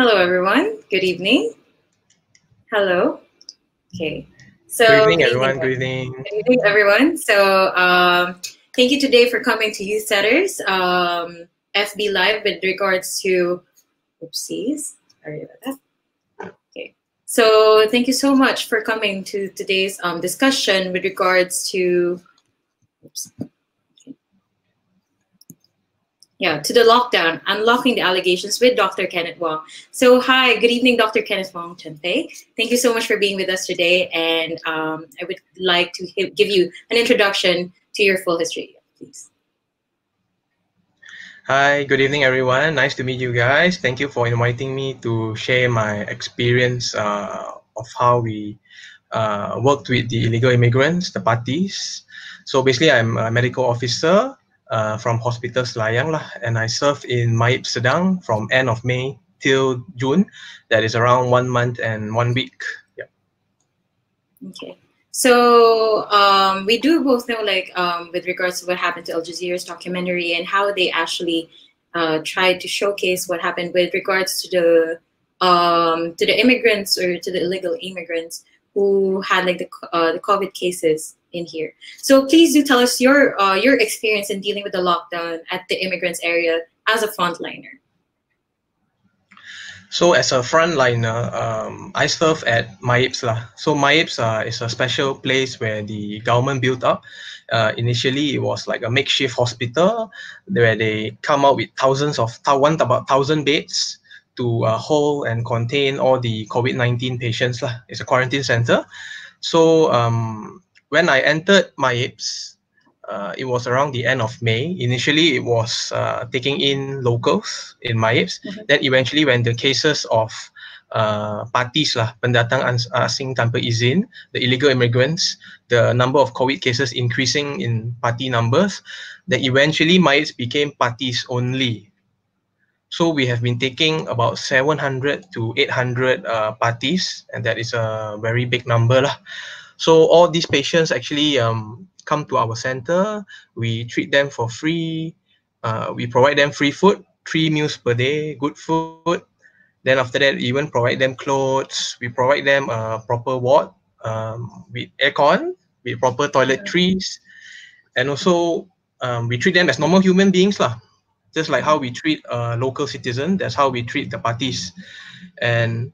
Hello, everyone. Good evening. Hello. Okay. So good evening, everyone. Good evening. Good evening, everyone. So um, thank you today for coming to Youth Setters um, FB Live with regards to oopsies. Sorry about that. Okay. So thank you so much for coming to today's um, discussion with regards to. Oops yeah, to the lockdown, unlocking the allegations with Dr. Kenneth Wong. So, hi, good evening, Dr. Kenneth Wong Chenpei. Thank you so much for being with us today, and um, I would like to give you an introduction to your full history, please. Hi, good evening, everyone. Nice to meet you guys. Thank you for inviting me to share my experience uh, of how we uh, worked with the illegal immigrants, the PATIs. So basically, I'm a medical officer uh, from Hospital Selayang lah, and I served in MAEPS Serdang from end of May till June. That is around one month and one week. Yeah. Okay. So um, we do both know, like, um, with regards to what happened to Al Jazeera's documentary and how they actually uh, tried to showcase what happened with regards to the um, to the immigrants or to the illegal immigrants who had like the uh, the COVID cases in here. So please do tell us your uh, your experience in dealing with the lockdown at the immigrants area as a frontliner. So as a frontliner, um, I serve at MAEPS lah. So MAEPS uh, is a special place where the government built up. Uh, initially, it was like a makeshift hospital where they come out with thousands of one about thousand beds to uh, hold and contain all the COVID-19 patients lah. It's a quarantine center. So um, when I entered MAEPS, uh, it was around the end of May. Initially, it was uh, taking in locals in MAEPS. Mm-hmm. Then eventually, when the cases of uh, PATIs lah, pendatang asing tanpa izin, the illegal immigrants, the number of COVID cases increasing in PATI numbers, then eventually MAEPS became PATIs only. So we have been taking about 700 to 800 uh, PATIs, and that is a very big number lah. So all these patients actually um, come to our center. We treat them for free. Uh, we provide them free food, three meals per day, good food. Then after that, even provide them clothes. We provide them a proper ward um, with aircon, with proper toiletries, and also um, we treat them as normal human beings lah. Just like how we treat a local citizen, that's how we treat the PATIs. And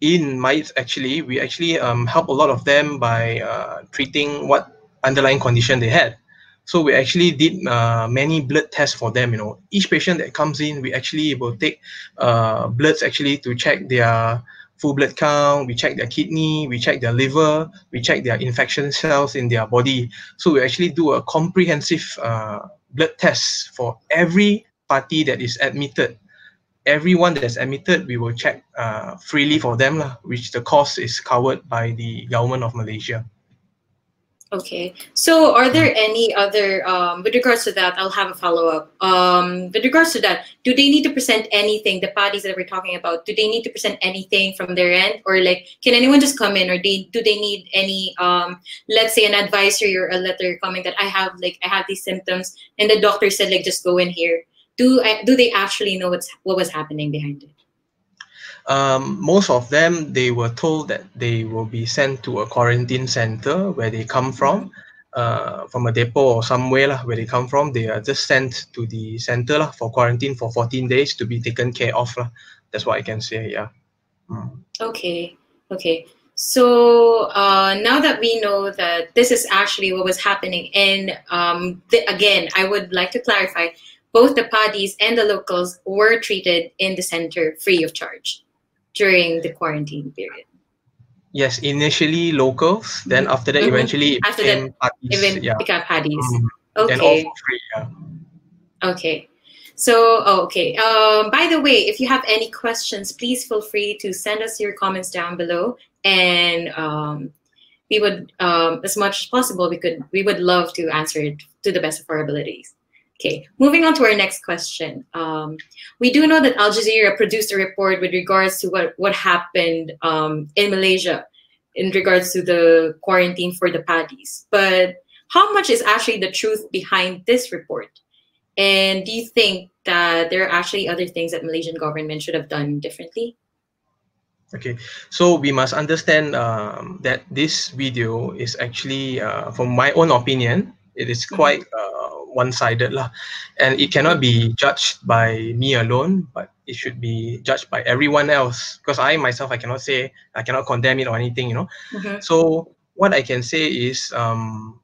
in MAEPS actually we actually um, help a lot of them by uh, treating what underlying condition they had. So we actually did uh, many blood tests for them you know. Each patient that comes in we actually will take uh, bloods actually to check their full blood count we check their kidney we check their liver we check their infection cells in their body. So we actually do a comprehensive uh, blood test for every PATI that is admitted everyone that's admitted, we will check uh, freely for them, lah, which the cost is covered by the government of Malaysia. Okay. So are there any other, um, with regards to that, I'll have a follow-up. Um, with regards to that, do they need to present anything, the PATIs that we're talking about, do they need to present anything from their end? Or like, can anyone just come in or they, do they need any, um, let's say an advisory or a letter coming that I have, like, I have these symptoms and the doctor said, like, just go in here do do they actually know what's what was happening behind it? Um, most of them, they were told that they will be sent to a quarantine center where they come from, uh, from a depot or somewhere lah, where they come from. They are just sent to the center lah, for quarantine for 14 days to be taken care of. Lah. That's what I can say, yeah. Mm. Okay, okay. So uh, now that we know that this is actually what was happening, and um, again, I would like to clarify both the Padis and the locals were treated in the center free of charge during the quarantine period. Yes, initially locals, then mm-hmm. after that, mm-hmm. eventually after that, Padis, even yeah. became Padis. Mm-hmm. Okay. And all free, yeah. Okay. So, oh, okay. Um, by the way, if you have any questions, please feel free to send us your comments down below, and um, we would, um, as much as possible, we could, we would love to answer it to the best of our abilities. Okay, moving on to our next question. Um, we do know that Al Jazeera produced a report with regards to what, what happened um, in Malaysia in regards to the quarantine for the paddies. But how much is actually the truth behind this report? And do you think that there are actually other things that Malaysian government should have done differently Okay, so we must understand um, that this video is actually, uh, from my own opinion, it is Mm-hmm. quite uh, one-sided lah, and it cannot be judged by me alone, but it should be judged by everyone else. Because I myself, I cannot say, I cannot condemn it or anything, you know. Mhm. So what I can say is, um,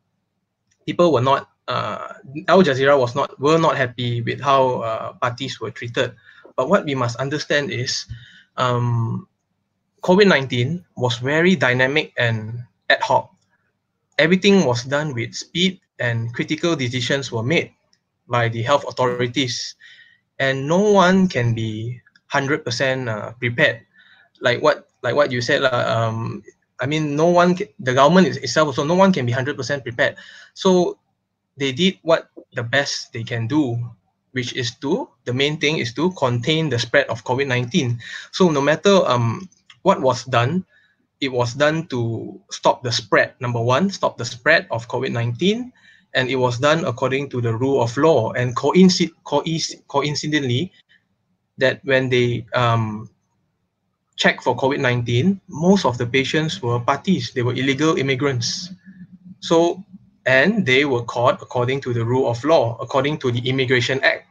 people were not, uh, Al Jazeera was not, were not happy with how uh, PATIs were treated. But what we must understand is, um, COVID 19 was very dynamic and ad hoc. Everything was done with speed and critical decisions were made by the health authorities. And no one can be 100% uh, prepared. Like what like what you said, lah, um, I mean, no one, the government itself also, no one can be 100% prepared. So they did what the best they can do, which is to, the main thing is to contain the spread of COVID 19. So no matter um, what was done, it was done to stop the spread. Number one, stop the spread of COVID 19. And it was done according to the rule of law. And coinci- coinc- coincidentally, that when they um, checked for COVID 19, most of the patients were PATIs, they were illegal immigrants. So, and they were caught according to the rule of law, according to the Immigration Act.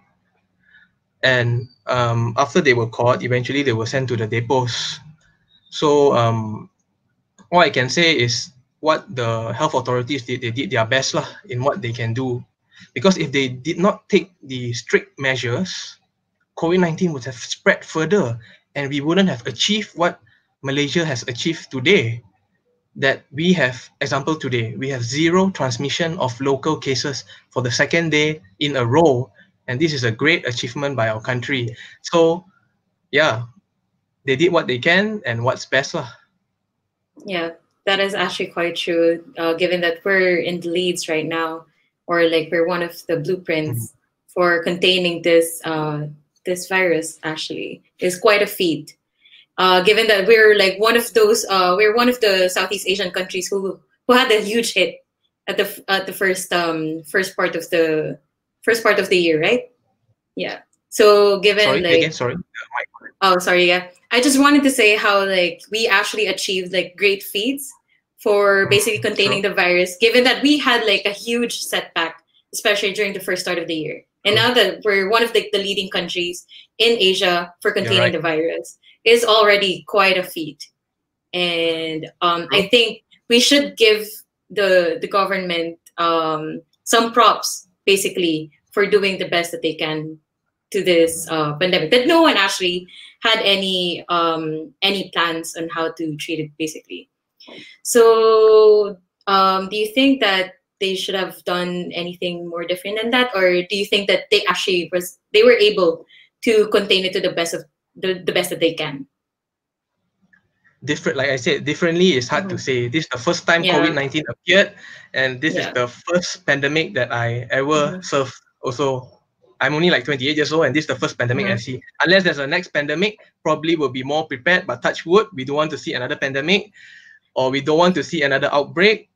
And um, after they were caught, eventually they were sent to the depots. So um, all I can say is what the health authorities did, they did their best lah in what they can do. Because if they did not take the strict measures, COVID-19 would have spread further and we wouldn't have achieved what Malaysia has achieved today. That we have, example today, we have zero transmission of local cases for the second day in a row. And this is a great achievement by our country. So, yeah, they did what they can and what's best. Lah. Yeah, that is actually quite true. Uh, given that we're in the leads right now, or like we're one of the blueprints for containing this uh, this virus, actually, is quite a feat. Uh, given that we're like one of those, uh, we're one of the Southeast Asian countries who who had a huge hit at the at the first um first part of the first part of the year, right? Yeah. So given Sorry, like again, sorry. Oh, sorry. Yeah, I just wanted to say how like we actually achieved like great feats for basically Mhm, containing the virus, given that we had like a huge setback, especially during the first start of the year. And now that we're one of the, the leading countries in Asia for containing right. the virus, is already quite a feat. And um, I think we should give the the government um, some props, basically, for doing the best that they can to this uh, pandemic. That no one actually had any um, any plans on how to treat it, basically. So, um, do you think that they should have done anything more different than that, or do you think that they actually was they were able to contain it to the best of the, the best that they can? different like i said differently is hard to Mhm. say this is the first time Yeah. covid-19 appeared and this is the first pandemic that i ever Mhm. served also i'm only like 28 years old and this is the first pandemic i Mhm. see unless there's a next pandemic probably we'll be more prepared but touch wood we don't want to see another pandemic or we don't want to see another outbreak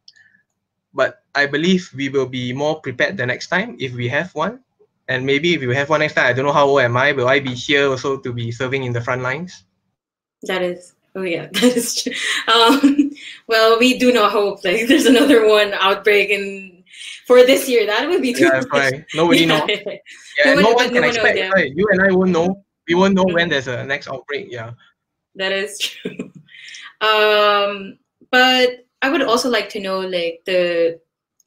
but i believe we will be more prepared the next time if we have one and maybe if we have one next time i don't know how old am i will i be here also to be serving in the front lines That is, oh yeah, that is true. Um, well, we do not hope like there's another one outbreak in for this year. That would be too yeah, much. right. nobody Yeah. knows Yeah, No one- can expect, right? You and I won't know. We won't know when Mhm. there's a next outbreak. Yeah. That is true. Um, but I would also like to know like the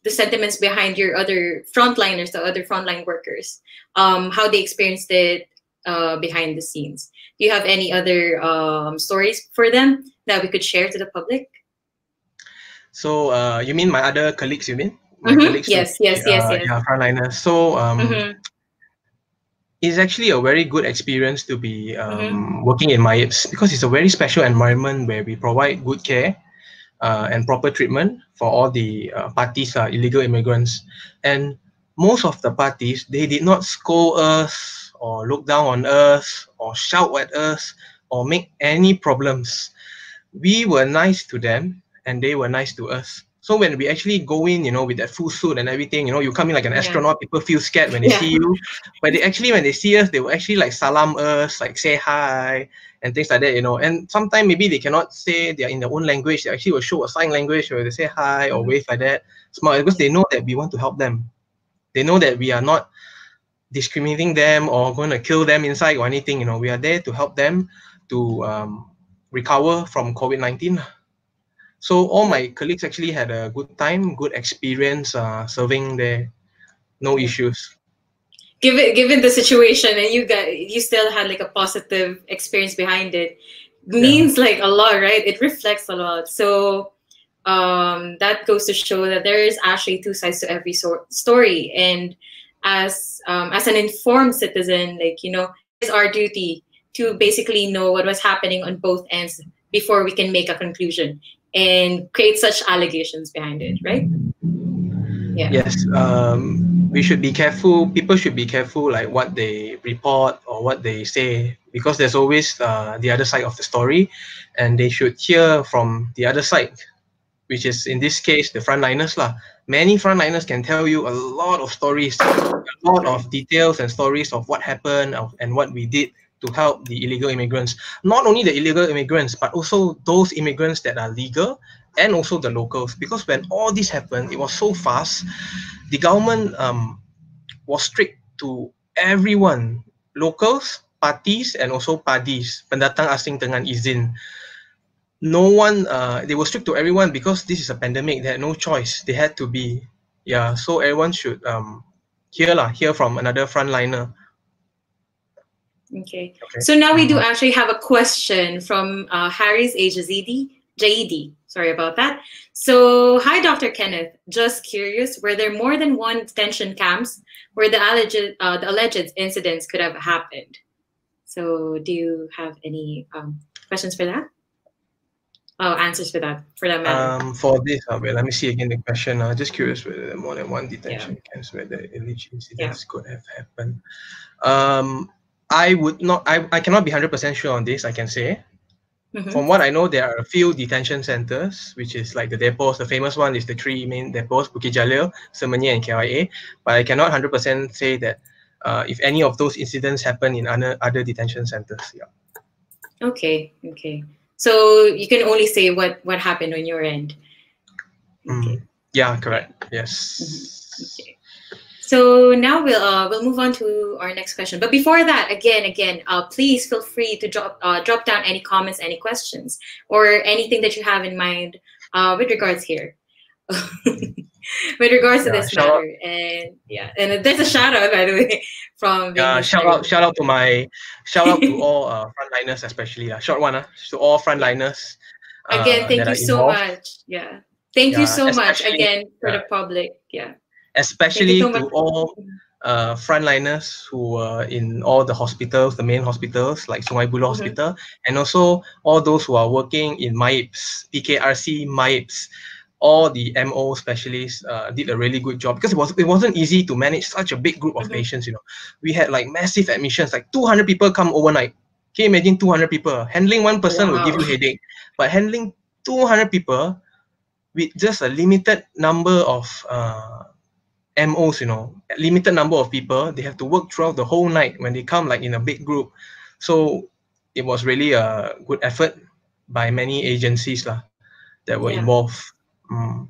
the sentiments behind your other frontliners, the other frontline workers, um, how they experienced it uh, behind the scenes. Do you have any other um, stories for them that we could share to the public? So uh, you mean my other colleagues? You mean my Mhm. colleagues? Yes, yes, yes, uh, yes. Yeah, frontliners. So um, Mhm. it's actually a very good experience to be um, Mm-hmm. working in MAEPS because it's a very special environment where we provide good care uh, and proper treatment for all the uh, PATIs, uh, illegal immigrants. And most of the PATIs, they did not scold us or look down on us or shout at us or make any problems. We were nice to them and they were nice to us. So when we actually go in, you know, with that full suit and everything, you know, you come in like an Yeah. astronaut, people feel scared when they Yeah. see you. But they actually, when they see us, they will actually like salam us, like say hi. and things like that, you know. And sometimes maybe they cannot say they are in their own language. They actually will show a sign language where they say hi or mm-hmm. wave like that. Smile because they know that we want to help them. They know that we are not discriminating them or going to kill them inside or anything. You know, we are there to help them to um, recover from COVID nineteen. So all my colleagues actually had a good time, good experience uh, serving there. No issues. Given given the situation and you got you still had like a positive experience behind it means yeah. like a lot right? It reflects a lot. So um that goes to show that there is actually two sides to every so- story. And as um as an informed citizen like you know it's our duty to basically know what was happening on both ends before we can make a conclusion and create such allegations behind it right yeah. Yes. Um, we should be careful. People should be careful, like what they report or what they say, because there's always uh, the other side of the story, and they should hear from the other side, which is in this case the frontliners lah. Many frontliners can tell you a lot of stories, a lot of details and stories of what happened and what we did to help the illegal immigrants. Not only the illegal immigrants, but also those immigrants that are legal and also the locals. Because when all this happened, it was so fast. The government um, was strict to everyone, locals, PATIs, and also padis, pendatang asing dengan izin. No one, uh, they were strict to everyone because this is a pandemic. They had no choice. They had to be, yeah. So everyone should um, hear lah, hear from another frontliner Okay. okay. So now we do mm-hmm. actually have a question from uh, Harry's Ajazidi. JD, sorry about that. So, hi, Dr. Kenneth. Just curious, were there more than one detention camps where the alleged, uh, the alleged incidents could have happened? So, do you have any um, questions for that? Oh, answers for that, for that matter. Um, for this, uh, wait, let me see again the question. Uh, just curious whether there more than one detention yeah. camps where the alleged incidents yeah. could have happened. Um, I would not, I, I cannot be 100% sure on this, I can say. Mm-hmm. From what I know, there are a few detention centers, which is like the depots. The famous one is the three main depots, Bukit Jalil, Semenyih, and KIA. But I cannot 100% say that uh, if any of those incidents happen in other, other detention centers. Yeah. Okay, okay. So you can only say what, what happened on your end. Mm. Okay. Mm, yeah, correct. Yes. Mm-hmm. Okay. So now we'll uh, we'll move on to our next question. But before that, again, again, uh, please feel free to drop uh, drop down any comments, any questions, or anything that you have in mind uh, with regards here, with regards yeah, to this matter. Out. And yeah, and there's a shout out by the way from yeah. Shout out, shout out to my shout out to all uh, frontliners, especially uh, short one, uh, to all frontliners. Uh, again, thank you so much. Yeah, thank yeah, you so much again for the public. Yeah especially so to all uh, frontliners who were in all the hospitals, the main hospitals like Sungai Buloh mm-hmm. Hospital, and also all those who are working in MAEPS, PKRC MAEPS, all the MO specialists uh, did a really good job because it was it wasn't easy to manage such a big group of mm-hmm. patients. You know, we had like massive admissions, like 200 people come overnight. Can you imagine 200 people? Handling one person wow. will give you headache, but handling 200 people with just a limited number of uh, MOs, you know, limited number of people. They have to work throughout the whole night when they come like in a big group. So it was really a good effort by many agencies lah, that were yeah. involved. Mm.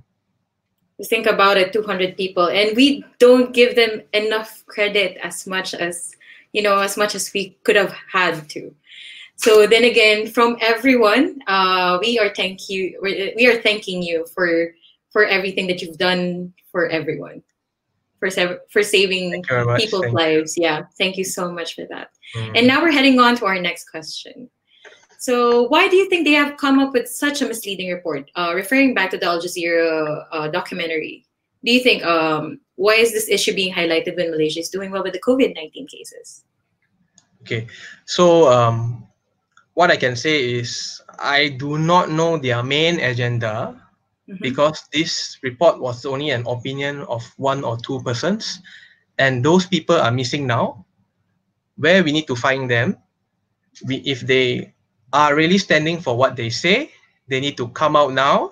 Think about it, 200 people, and we don't give them enough credit as much as you know, as much as we could have had to. So then again, from everyone, uh, we are thank you. We are thanking you for for everything that you've done for everyone for for saving people's thank lives. You. Yeah, thank you so much for that. Mm. And now we're heading on to our next question. So, why do you think they have come up with such a misleading report? Uh, referring back to the Al Jazeera uh, documentary, do you think um, why is this issue being highlighted when Malaysia is doing well with the COVID nineteen cases? Okay, so um, what I can say is I do not know their main agenda mm-hmm. because this report was only an opinion of one or two persons, and those people are missing now. Where we need to find them, we, if they are really standing for what they say, they need to come out now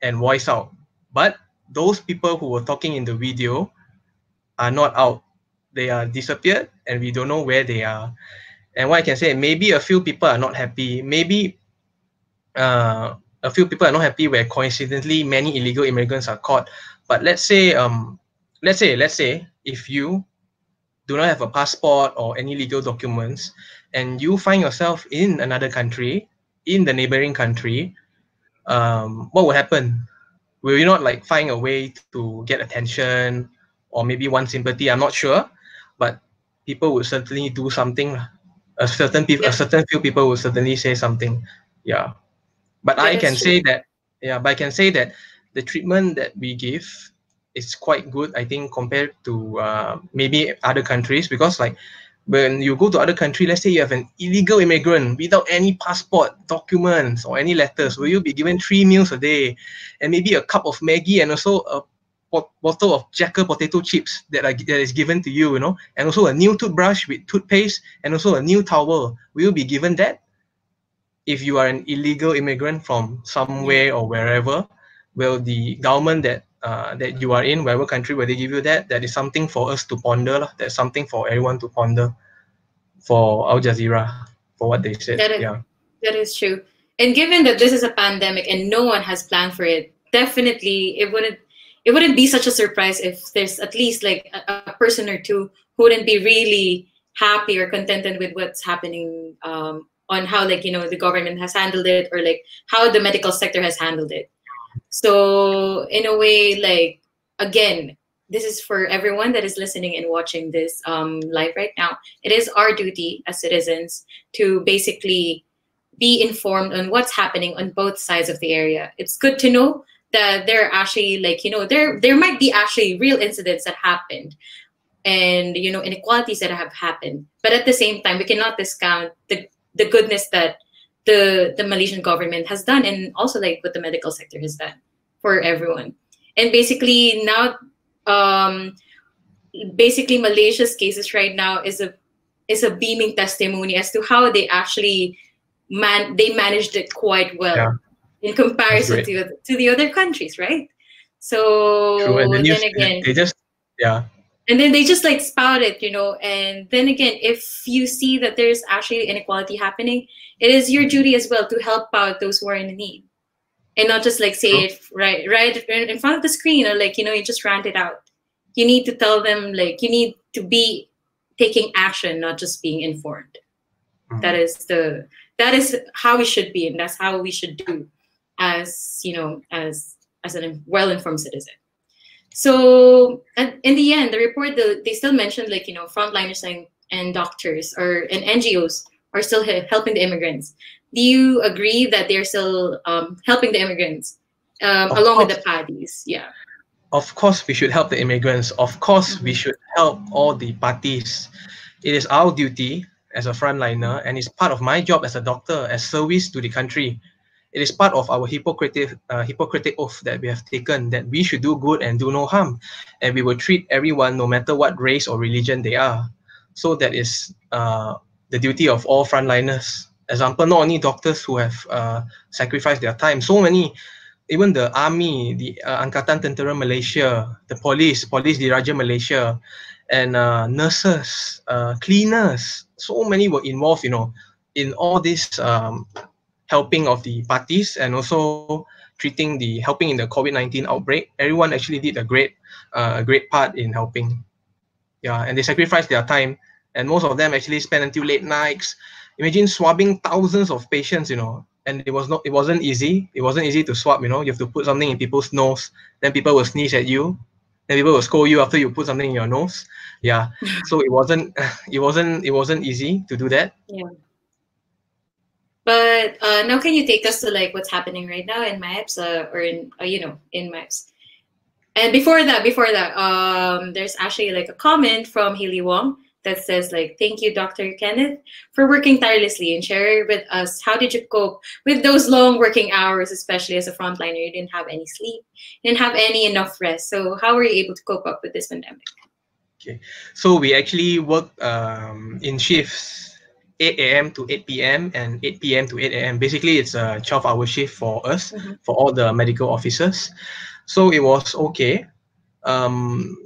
and voice out. But those people who were talking in the video are not out. They are disappeared, and we don't know where they are. And what I can say, maybe a few people are not happy. Maybe uh, a few people are not happy where coincidentally many illegal immigrants are caught. But let's say, um, let's say, let's say, if you do not have a passport or any legal documents, and you find yourself in another country, in the neighboring country, um, what will happen? Will you not like find a way to get attention or maybe one sympathy? I'm not sure, but people would certainly do something. A certain people, yeah. a certain few people will certainly say something. Yeah, but I can true. say that. Yeah, but I can say that the treatment that we give is quite good. I think compared to uh, maybe other countries because like when you go to other country, let's say you have an illegal immigrant without any passport, documents, or any letters, will you be given three meals a day, and maybe a cup of Maggi and also a bottle of Jacker potato chips that are that is given to you, you know, and also a new toothbrush with toothpaste and also a new towel. Will you be given that? If you are an illegal immigrant from somewhere or wherever, will the government that uh, that you are in, whatever country where they give you that, that is something for us to ponder. Lah. That's something for everyone to ponder for Al Jazeera, for what they said. That is, yeah. that is true. And given that this is a pandemic and no one has planned for it, definitely it wouldn't it wouldn't be such a surprise if there's at least like a, a person or two who wouldn't be really happy or contented with what's happening um, on how like you know the government has handled it or like how the medical sector has handled it so in a way, like again, this is for everyone that is listening and watching this um, live right now. It is our duty as citizens to basically be informed on what's happening on both sides of the area. It's good to know that there are actually like you know there there might be actually real incidents that happened and you know inequalities that have happened but at the same time we cannot discount the the goodness that the the Malaysian government has done and also like what the medical sector has done for everyone. And basically now um basically Malaysia's cases right now is a is a beaming testimony as to how they actually man they managed it quite well yeah. in comparison to to the other countries, right? So True. Then, then again they just yeah and then they just like spout it you know? And then again if you see that there's actually inequality happening it is your duty as well to help out those who are in need. And not just like say it right right in front of the screen or like you know you just rant it out. You need to tell them like you need to be taking action not just being informed. Mm-hmm. that is the that is how we should be and that's how we should do as you know as as a well-informed citizen so in the end, the report the, they still mentioned like you know frontliners and, and doctors or and NGOs are still helping the immigrants. Do you agree that they're still um, helping the immigrants um, along course. with the PATIs? Yeah. Of course, we should help the immigrants. Of course, mm-hmm. we should help all the PATIs. It is our duty as a frontliner, and it's part of my job as a doctor, as service to the country it is part of our Hippocratic, uh, oath that we have taken that we should do good and do no harm, and we will treat everyone no matter what race or religion they are. So that is uh, the duty of all frontliners. Example, not only doctors who have uh, sacrificed their time, so many, even the army, the uh, Angkatan Tentera Malaysia, the police, Polis Diraja Malaysia, and uh, nurses, uh, cleaners, so many were involved, you know, in all these um, helping of the PATIs and also treating the helping in the COVID-19 outbreak. Everyone actually did a great uh, a great part in helping. Yeah, and they sacrificed their time and most of them actually spent until late nights. Imagine swabbing thousands of patients, you know, and it was not it wasn't easy. It wasn't easy to swab, you know. You have to put something in people's nose, then people will sneeze at you, then people will scold you after you put something in your nose. Yeah. so it wasn't it wasn't it wasn't easy to do that. Yeah. But uh, now, can you take us to like what's happening right now in MAEPS uh, or in uh, you know in MAEPS? And before that, before that, um, there's actually like a comment from Haley Wong that says like, "Thank you, Dr. Kenneth, for working tirelessly and share with us how did you cope with those long working hours, especially as a frontliner. You didn't have any sleep, didn't have any enough rest. So how were you able to cope up with this pandemic?" Okay, so we actually work um, in shifts 8 a.m. to 8 p.m. and 8 p.m. to 8 a.m. Basically, it's a 12 hour shift for us, mm-hmm. for all the medical officers. So it was okay. Um,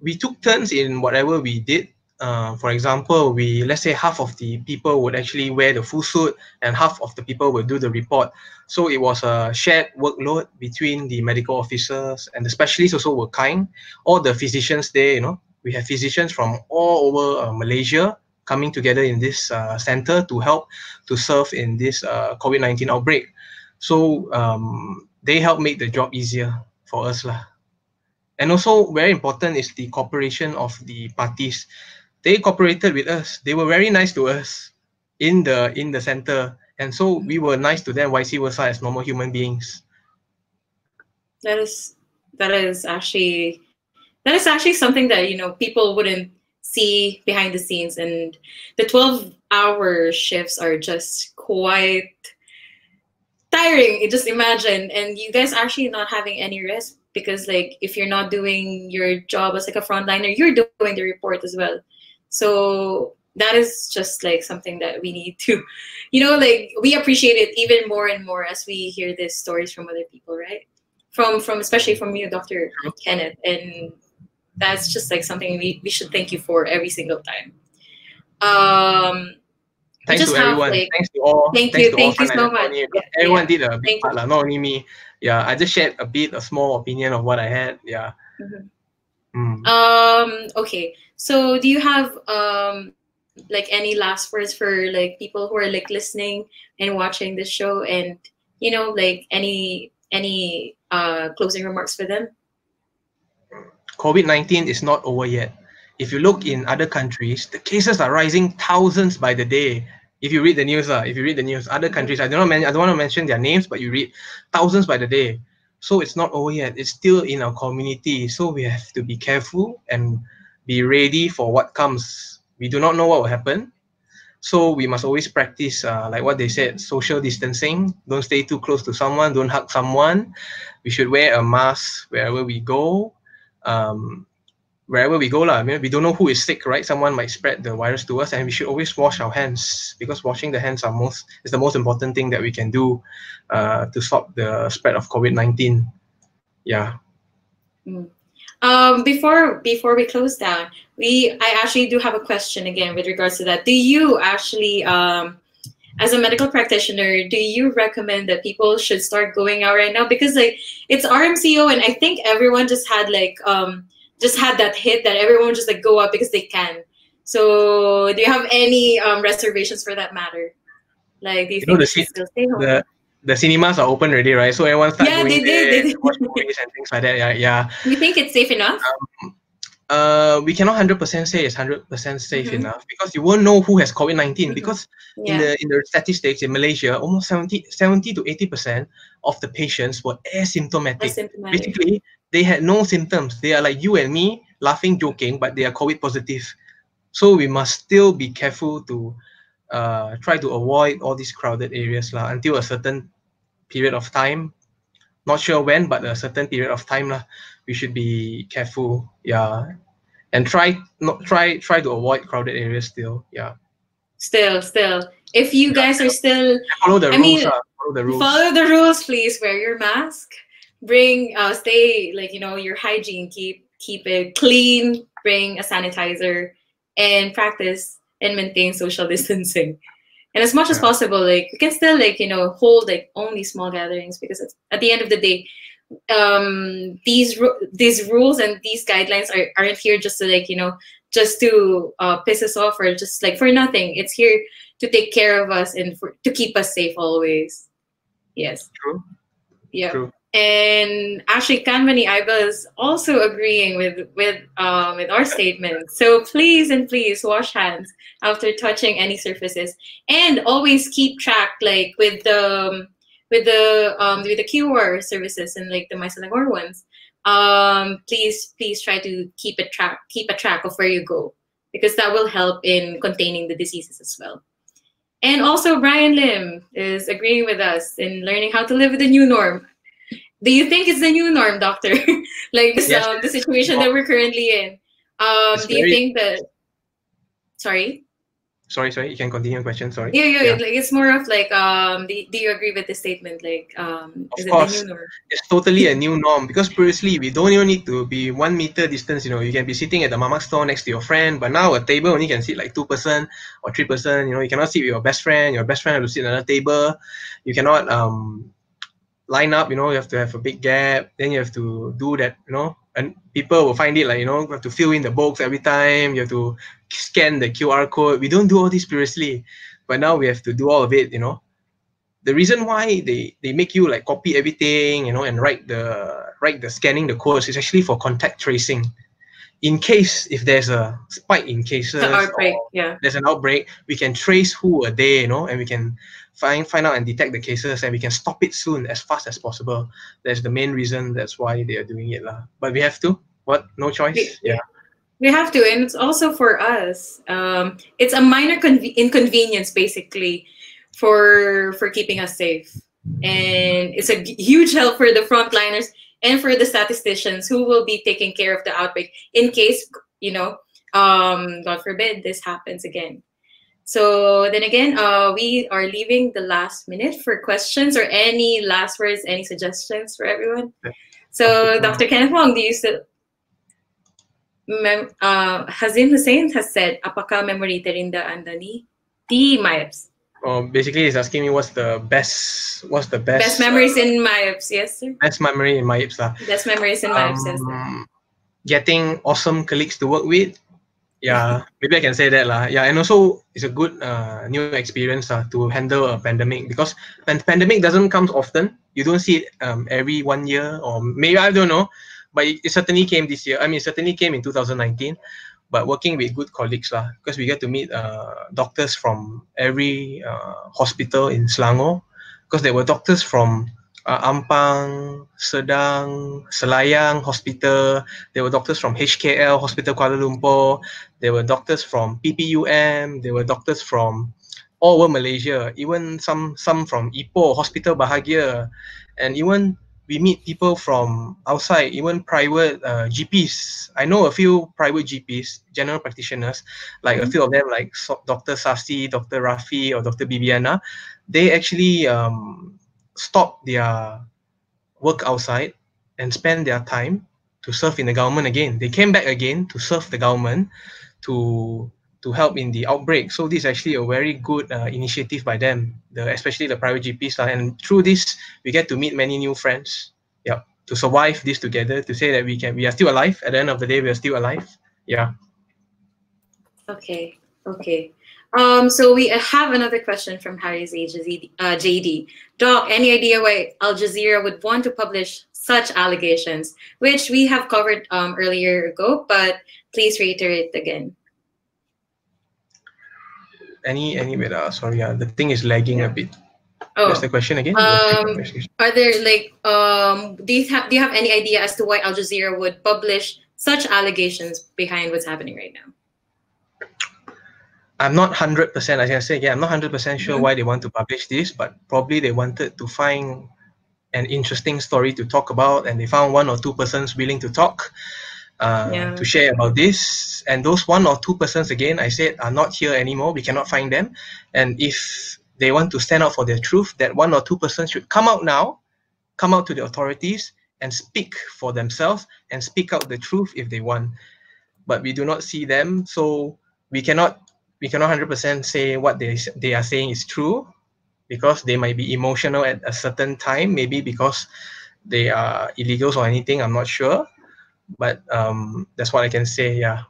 we took turns in whatever we did. uh, for example, we let's say half of the people would actually wear the full suit and half of the people would do the report. So it was a shared workload between the medical officers and the specialists also were kind. All the physicians there, you know, we have physicians from all over uh, Malaysia coming together in this uh, center to help to serve in this uh, COVID-19 outbreak. So um, they help make the job easier for us. Lah. And also very important is the cooperation of the PATIs. They cooperated with us. They were very nice to us in the in the center. And so we were nice to them, vice versa, as normal human beings. That is that is actually that is actually something that you know people wouldn't see behind the scenes and the 12 hour shifts are just quite tiring. Just imagine and you guys actually not having any rest because like if you're not doing your job as like a frontliner you're doing the report as well. So that is just like something that we need to you know like we appreciate it even more and more as we hear these stories from other people right? From from especially from you dr kenneth and that's just like something we, we should thank you for every single time um Thanks to everyone. Like, thanks to all. Thank you. Thank you so much. Yeah, everyone yeah. did a big part, la, not only me. Yeah, I just shared a bit, a small opinion of what I had. Yeah. Mm-hmm. Mm. Um. Okay. So, do you have um like any last words for like people who are like listening and watching this show, and you know, like any any uh closing remarks for them? COVID nineteen is not over yet if you look in other countries, the cases are rising thousands by the day. If you read the news, uh, if you read the news, other countries, I don't know, I don't want to mention their names, but you read thousands by the day. So it's not over yet. It's still in our community. So we have to be careful and be ready for what comes. We do not know what will happen. So we must always practice, uh, like what they said, social distancing. Don't stay too close to someone. Don't hug someone. We should wear a mask wherever we go. Um, wherever we go lah. I mean, we don't know who is sick, right? Someone might spread the virus to us, and we should always wash our hands because washing the hands are most is the most important thing that we can do uh, to stop the spread of COVID nineteen. Yeah. Mm. Um, before before we close down, we I actually do have a question again with regards to that. Do you actually um, as a medical practitioner, do you recommend that people should start going out right now? Because like it's RMCO, and I think everyone just had like um, just had that hit that everyone just like go out because they can. So, do you have any um, reservations for that matter? Like, do you, you think know, the, still stay home? The, the cinemas are open already, right? So everyone starts yeah, going they there, they did. watch movies and things like that. Yeah, yeah. You think it's safe enough? Um, uh, we cannot hundred percent say it's hundred percent safe mm-hmm. enough because you won't know who has COVID 19 mm-hmm. Because yeah. in the in the statistics in Malaysia, almost 70, 70 to eighty percent of the patients were asymptomatic. asymptomatic. Basically, they had no symptoms. They are like you and me, laughing, joking, but they are COVID positive. So we must still be careful to uh, try to avoid all these crowded areas lah, until a certain period of time. Not sure when, but a certain period of time lah, we should be careful. Yeah, and try not try try to avoid crowded areas still. Yeah. Still, still. If you guys are still follow the I rules, mean, uh, follow the rules. Follow the rules, please. Wear your mask bring uh, stay like you know your hygiene keep keep it clean bring a sanitizer and practice and maintain social distancing and as much yeah. as possible like you can still like you know hold like only small gatherings because at the end of the day um these these rules and these guidelines are, aren't here just to like you know just to uh, piss us off or just like for nothing. It's here to take care of us and for, to keep us safe always. Yes. True. Yeah. True. And actually, Kanmani Aiba is also agreeing with with um, with our statement. So please and please wash hands after touching any surfaces, and always keep track, like with the with the um, with the QR services and like the MySelangor ones. Um, please please try to keep a track keep a track of where you go because that will help in containing the diseases as well. And also, Brian Lim is agreeing with us in learning how to live with the new norm do you think it's the new norm, doctor? like this, yes. um, the situation that we're currently in. Um, do you think that? Sorry. sorry, sorry. You can continue your question. Sorry. Yeah, yeah, yeah. Like it's more of like, um, do, do you agree with the statement? Like, um, Of is course. it the new norm? It's totally a new norm because previously we don't even need to be one meter distance. You know, you can be sitting at the mamak store next to your friend, but now a table only can sit like two person or three person. You know, you cannot sit with your best friend. Your best friend have to sit at another table. You cannot um line up. You know, you have to have a big gap. Then you have to do that. You know, and people will find it like you know you have to fill in the box every time. You have to scan the QR code. We don't do all this previously, but now we have to do all of it. You know the reason why they they make you like copy everything you know and write the write the scanning the codes is actually for contact tracing in case if there's a spike in cases The outbreak, or yeah. there's an outbreak we can trace who were there you know and we can find find out and detect the cases and we can stop it soon as fast as possible. That's the main reason that's why they are doing it lah. but we have to? What? No choice? We- yeah. We have to, and it's also for us. Um, it's a minor conve- inconvenience, basically, for for keeping us safe, and it's a huge help for the frontliners and for the statisticians who will be taking care of the outbreak in case you know, um, God forbid, this happens again. So then again, uh, we are leaving the last minute for questions or any last words, any suggestions for everyone. So, Dr. Kenneth Wong, do you still Mem- uh, Hazim Hussein has said, apakah memori terindah anda ni di MAEPS? Oh, basically he's asking me what's the best what's the best Best memories in MAEPS, yes, sir. best memory in MAEPS lah. Best memories in yes, sir. um, getting awesome colleagues to work with. Yeah, maybe I can say that lah. Yeah, and also it's a good uh, new experience uh, to handle a pandemic because pan- pandemic doesn't come often. You don't see it um, every one year or maybe I don't know, but it, it certainly came this year. I mean, it certainly came in 2019. But working with good colleagues lah, because we get to meet uh, doctors from every uh, hospital in Selangor, because there were doctors from uh, Ampang, Sedang, Selayang Hospital. There were doctors from HKL Hospital Kuala Lumpur. There were doctors from PPUM. There were doctors from all over Malaysia. Even some some from Ipoh Hospital Bahagia, and even we meet people from outside, even private uh, GPs. I know a few private GPs, general practitioners, like a few of them, like Dr. Sasi, Dr. Rafi, or Dr. Bibiana. They actually um, stop their work outside and spend their time to serve in the government again. They came back again to serve the government to to help in the outbreak. So this is actually a very good uh, initiative by them, the, especially the private GPs. lah. And through this, we get to meet many new friends. Yeah, to survive this together, to say that we can, we are still alive. At the end of the day, we are still alive. Yeah. Okay, okay. Um, so we have another question from Harry's. Uh, JD. Doc, any idea why Al Jazeera would want to publish such allegations, which we have covered um, earlier ago, but please reiterate again. Any any wait, uh, sorry, uh, the thing is lagging a bit. Oh, What's the question again? Um, are there like um do you have do you have any idea as to why Al Jazeera would publish such allegations behind what's happening right now? I'm not hundred percent. As I say again, I'm not hundred percent sure Mhm. why they want to publish this, but probably they wanted to find an interesting story to talk about, and they found one or two persons willing to talk, uh, Yeah. to share about this. And those one or two persons, again, I said, are not here anymore. We cannot find them. And if they want to stand up for their truth, that one or two persons should come out now, come out to the authorities, and speak for themselves and speak out the truth if they want. But we do not see them, so we cannot we cannot hundred percent say what they they are saying is true, because they might be emotional at a certain time, maybe because they are illegals or anything. I'm not sure, but um, that's what I can say. Yeah.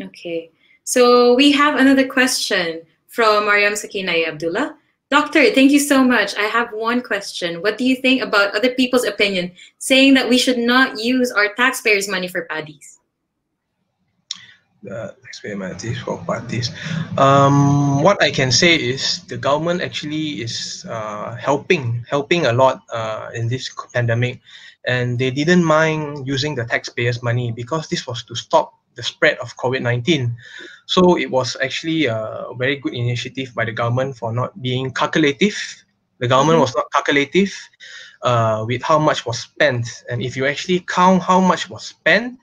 Okay. So we have another question from Mariam Sakinai Abdullah. Doctor, thank you so much. I have one question. What do you think about other people's opinion saying that we should not use our taxpayers' money for paddies? the experimenties for PATIs. Um, what I can say is the government actually is uh, helping helping a lot uh, in this pandemic, and they didn't mind using the taxpayers' money because this was to stop the spread of COVID nineteen. So it was actually a very good initiative by the government for not being calculative. The government Mhm. was not calculative uh, with how much was spent, and if you actually count how much was spent,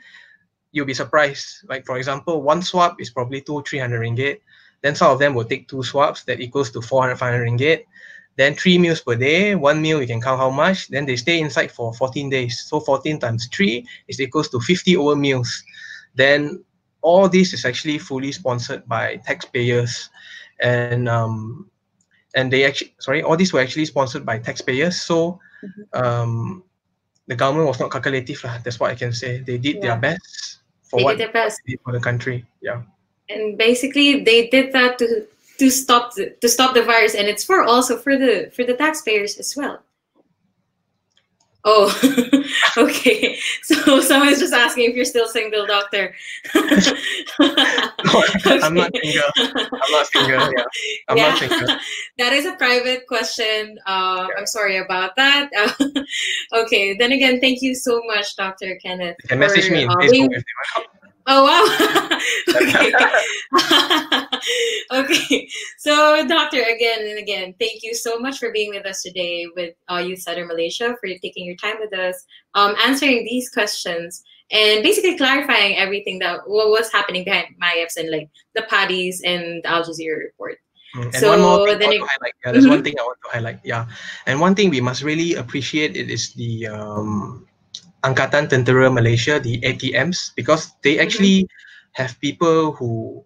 you'll be surprised. Like for example, one swab is probably two, three hundred ringgit. Then some of them will take two swabs that equals to 400, 500 ringgit. Then three meals per day, one meal you can count how much. Then they stay inside for 14 days. So 14 times three is equals to 50 over meals. Then all this is actually fully sponsored by taxpayers. And um, and they actually sorry, all these were actually sponsored by taxpayers. So mm-hmm. um, the government was not calculative lah. That's what I can say. They did yeah. their best for they what did their best. They did for the country. Yeah. And basically, they did that to to stop the, to stop the virus, and it's for also for the for the taxpayers as well. Oh, okay. So someone's just asking if you're still single, doctor. okay. I'm not single. I'm not single. Yeah, I'm yeah. not single. That is a private question. Uh, yeah. I'm sorry about that. Uh, okay. Then again, thank you so much, Dr. Kenneth. You can message me in uh, Facebook. Oh wow. okay. okay. So doctor, again and again, thank you so much for being with us today with uh, Youthsetter Malaysia for taking your time with us, um, answering these questions and basically clarifying everything that what was happening behind MAEPS and like the PATIs and the Al Jazeera report. Mm, and so one more thing I want to highlight. Yeah, there's mm-hmm. one thing I want to highlight. Yeah, and one thing we must really appreciate it is the um, Angkatan Tentera Malaysia, the ATMs, because they mm-hmm. actually have people who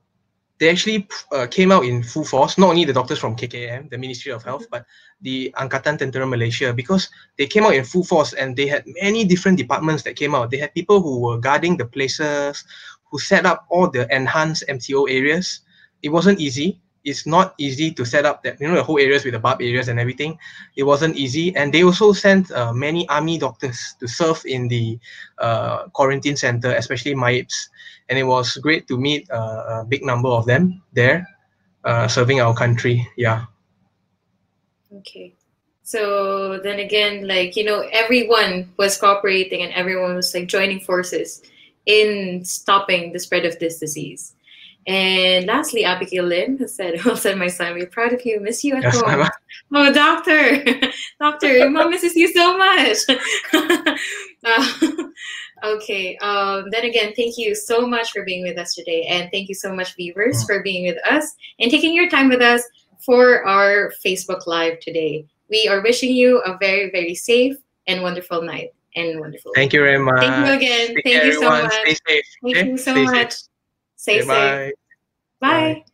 they actually uh, came out in full force, not only the doctors from KKM, the Ministry of Health, but the Angkatan Tentera Malaysia, because they came out in full force and they had many different departments that came out. They had people who were guarding the places, who set up all the enhanced MCO areas. It wasn't easy it's not easy to set up that you know the whole areas with the BAP areas and everything. It wasn't easy, and they also sent uh, many army doctors to serve in the uh, quarantine center, especially MAEPS, and it was great to meet uh, a big number of them there, uh, serving our country. Yeah. Okay. So then again, like you know, everyone was cooperating and everyone was like joining forces in stopping the spread of this disease. And lastly, Abigail Lynn has said, Well said, my son, we're proud of you, miss you at yes, home. Oh, doctor, doctor, your mom misses you so much. uh, okay, um, then again, thank you so much for being with us today. And thank you so much, viewers, for being with us and taking your time with us for our Facebook Live today. We are wishing you a very, very safe and wonderful night and wonderful. Thank you very much. Thank you again. Thank you so much. Stay safe. Thank okay? you so Stay much. Safe. Stay okay, safe. Bye. bye. bye.